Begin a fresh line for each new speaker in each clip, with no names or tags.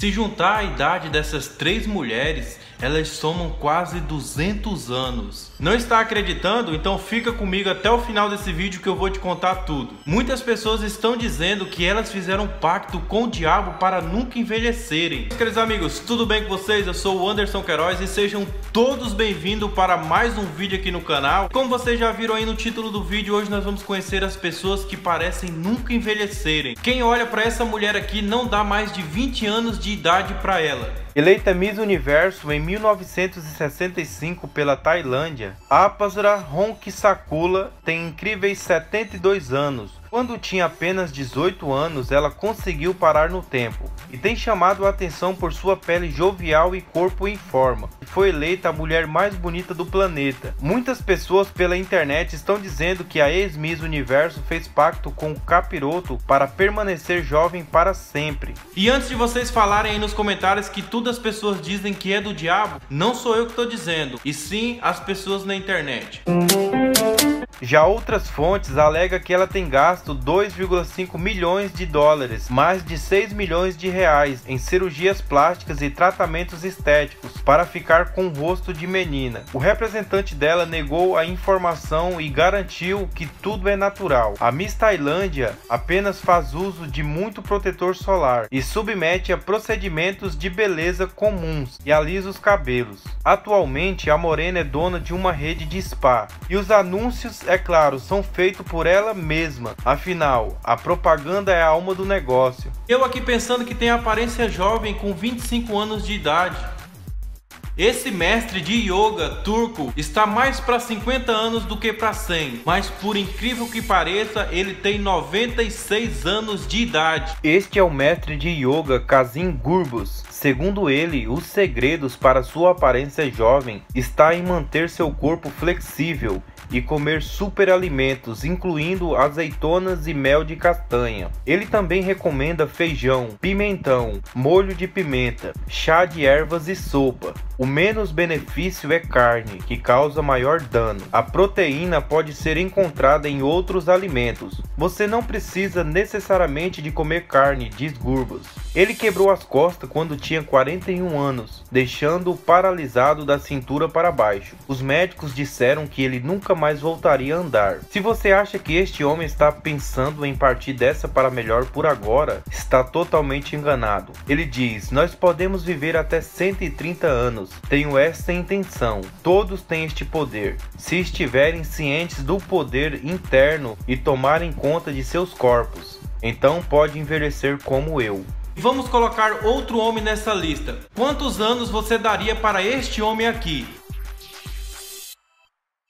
Se juntar a idade dessas três mulheres, elas somam quase 200 anos. Não está acreditando? Então fica comigo até o final desse vídeo que eu vou te contar tudo. Muitas pessoas estão dizendo que elas fizeram um pacto com o diabo para nunca envelhecerem. Queridos amigos, tudo bem com vocês? Eu sou o Anderson Queiroz e sejam todos bem-vindos para mais um vídeo aqui no canal. Como vocês já viram aí no título do vídeo, hoje nós vamos conhecer as pessoas que parecem nunca envelhecerem. Quem olha para essa mulher aqui não dá mais de 20 anos de idade para ela.
Eleita Miss Universo em 1965 pela Tailândia, Apasra Ronksakula tem incríveis 72 anos. Quando tinha apenas 18 anos, ela conseguiu parar no tempo e tem chamado a atenção por sua pele jovial e corpo em forma. Foi eleita a mulher mais bonita do planeta. Muitas pessoas pela internet estão dizendo que a ex-Miss Universo fez pacto com o capiroto para permanecer jovem para sempre.
E antes de vocês falarem aí nos comentários que tudo as pessoas dizem que é do diabo, não sou eu que estou dizendo, e sim as pessoas na internet.
Já outras fontes alegam que ela tem gasto 2,5 milhões de dólares, mais de 6 milhões de reais, em cirurgias plásticas e tratamentos estéticos para ficar com o rosto de menina. O representante dela negou a informação e garantiu que tudo é natural. A Miss Tailândia apenas faz uso de muito protetor solar e submete a procedimentos de beleza comuns e alisa os cabelos. Atualmente, a morena é dona de uma rede de spa e os anúncios é claro, são feitos por ela mesma. Afinal, a propaganda é a alma do negócio.
Eu aqui pensando que tem aparência jovem com 25 anos de idade. Esse mestre de yoga turco está mais para 50 anos do que para 100, mas por incrível que pareça, ele tem 96 anos de idade.
Este é o mestre de yoga Kazim Gurbus. Segundo ele, os segredos para sua aparência jovem está em manter seu corpo flexível e comer superalimentos, incluindo azeitonas e mel de castanha. Ele também recomenda feijão, pimentão, molho de pimenta, chá de ervas e sopa. O menos benefício é carne, que causa maior dano. A proteína pode ser encontrada em outros alimentos. Você não precisa necessariamente de comer carne, diz Gurbas. Ele quebrou as costas quando tinha 41 anos, deixando-o paralisado da cintura para baixo. Os médicos disseram que ele nunca mais voltaria a andar. Se você acha que este homem está pensando em partir dessa para melhor por agora, está totalmente enganado. Ele diz: Nós podemos viver até 130 anos. Tenho esta intenção. Todos têm este poder. Se estiverem cientes do poder interno e tomarem conta de seus corpos, então pode envelhecer como eu.
Vamos colocar outro homem nessa lista. Quantos anos você daria para este homem aqui?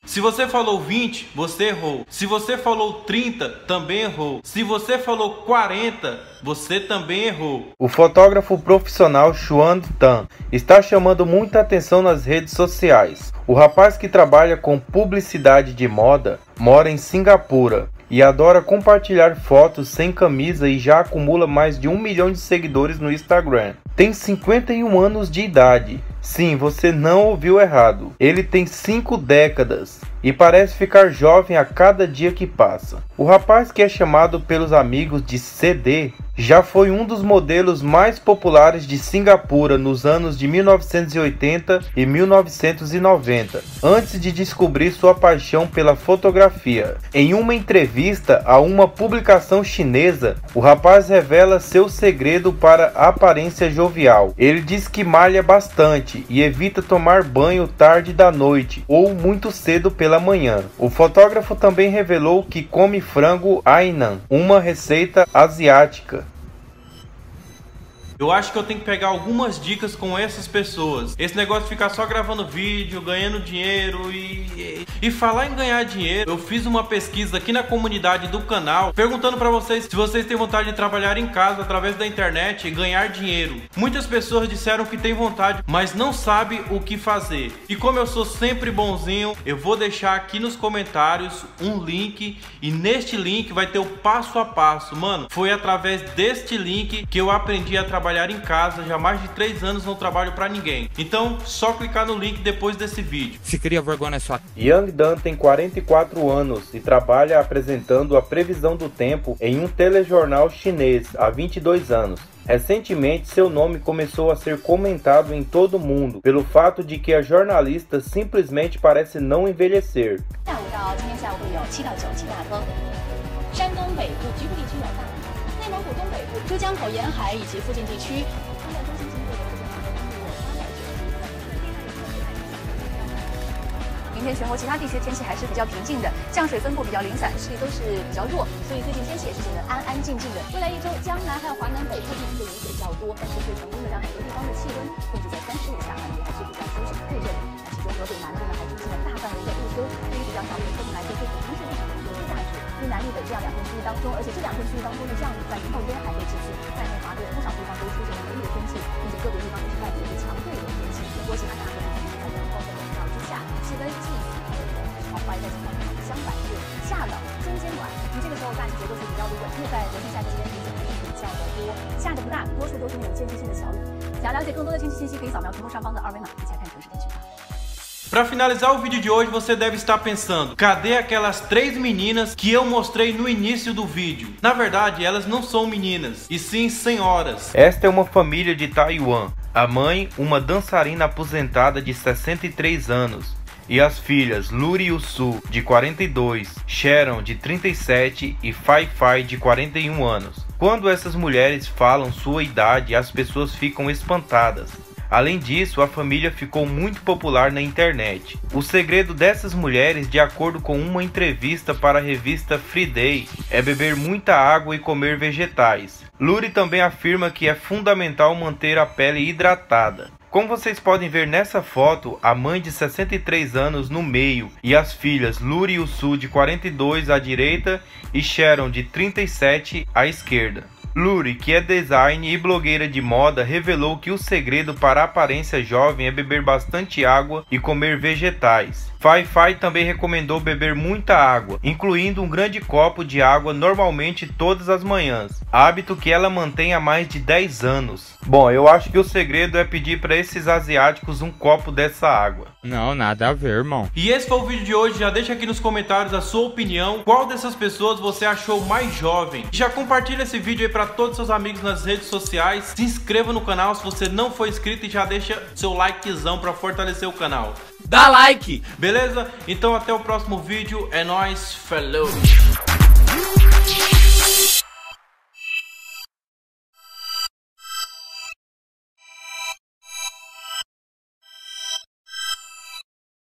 Se você falou 20, você errou. Se você falou 30, também errou. Se você falou 40, você também errou.
O fotógrafo profissional Xuan Tan está chamando muita atenção nas redes sociais. O rapaz que trabalha com publicidade de moda mora em Singapura e adora compartilhar fotos sem camisa e já acumula mais de um milhão de seguidores no Instagram. Tem 51 anos de idade Sim, você não ouviu errado. Ele tem cinco décadas e parece ficar jovem a cada dia que passa. O rapaz que é chamado pelos amigos de CD já foi um dos modelos mais populares de Singapura nos anos de 1980 e 1990, antes de descobrir sua paixão pela fotografia. Em uma entrevista a uma publicação chinesa, o rapaz revela seu segredo para a aparência jovial. Ele diz que malha bastante e evita tomar banho tarde da noite ou muito cedo pela manhã. O fotógrafo também revelou que come frango Ainan, uma receita asiática.
Eu acho que eu tenho que pegar algumas dicas com essas pessoas. Esse negócio de ficar só gravando vídeo, ganhando dinheiro e. E falar em ganhar dinheiro, eu fiz uma pesquisa aqui na comunidade do canal perguntando para vocês se vocês têm vontade de trabalhar em casa através da internet e ganhar dinheiro. Muitas pessoas disseram que têm vontade, mas não sabem o que fazer. E como eu sou sempre bonzinho, eu vou deixar aqui nos comentários um link e neste link vai ter o passo a passo. Mano, foi através deste link que eu aprendi a trabalhar trabalhar em casa, já há mais de 3 anos não trabalho para ninguém. Então, só clicar no link depois desse vídeo.
Se cria vergonha na sua... Yang Dan tem 44 anos e trabalha apresentando a previsão do tempo em um telejornal chinês há 22 anos. Recentemente, seu nome começou a ser comentado em todo o mundo pelo fato de que a jornalista simplesmente parece não envelhecer. 山东北部局部地区有大雨，内蒙古东北部、浙江口沿海以及附近地区。明天全国其他地区天气还是比较平静的，降水分布比较零散，势力都是比较弱，所以最近天气也是显得安安静静的。未来一周，江南还有华南北部地区的雨水较多，但是会成功的让很多地方的气温控制在三十度下，感觉还是比较舒适的这里。那其中河北南部呢还出现了大范围的雾凇，对于比较小朋友们来说，对普通市民。南里北这样两片区域当中，而且这两片区域当中的降雨在明后天还会持续，在内华的不少地方都出现了雷雨天气，并且个别地方都是伴随着强对流天气。全国其他大部分地区在阳光的笼罩之下，气温继续回落，好，坏在情况相反是下冷中间暖。你这个时候大气结构是比较的稳定，在昨天下期间雨水还是比较的多，下的不大，多数都是那种间歇性的小雨。想要了解更多的天气信息，可以扫描屏幕上方的二维码，
Para finalizar o vídeo de hoje, você deve estar pensando, cadê aquelas três meninas que eu mostrei no início do vídeo? Na verdade, elas não são meninas, e sim senhoras.
Esta é uma família de Taiwan. A mãe, uma dançarina aposentada de 63 anos, e as filhas Luri Yusu, de 42, Sharon, de 37 e Fai Fai, de 41 anos. Quando essas mulheres falam sua idade, as pessoas ficam espantadas. Além disso, a família ficou muito popular na internet. O segredo dessas mulheres, de acordo com uma entrevista para a revista Friday, é beber muita água e comer vegetais. Luri também afirma que é fundamental manter a pele hidratada. Como vocês podem ver nessa foto, a mãe de 63 anos no meio e as filhas Luri e Usu de 42 à direita e Sharon de 37 à esquerda. Luri, que é design e blogueira de moda, revelou que o segredo para a aparência jovem é beber bastante água e comer vegetais. Fai Fai também recomendou beber muita água, incluindo um grande copo de água normalmente todas as manhãs, hábito que ela mantém há mais de 10 anos. Bom, eu acho que o segredo é pedir para esses asiáticos um copo dessa água.
Não, nada a ver, irmão.
E esse foi o vídeo de hoje. Já deixa aqui nos comentários a sua opinião. Qual dessas pessoas você achou mais jovem? Já compartilha esse vídeo aí para todos seus amigos nas redes sociais. Se inscreva no canal se você não for inscrito e já deixa seu likezão para fortalecer o canal
dá like.
Beleza? Então até o próximo vídeo. É nóis. Falou.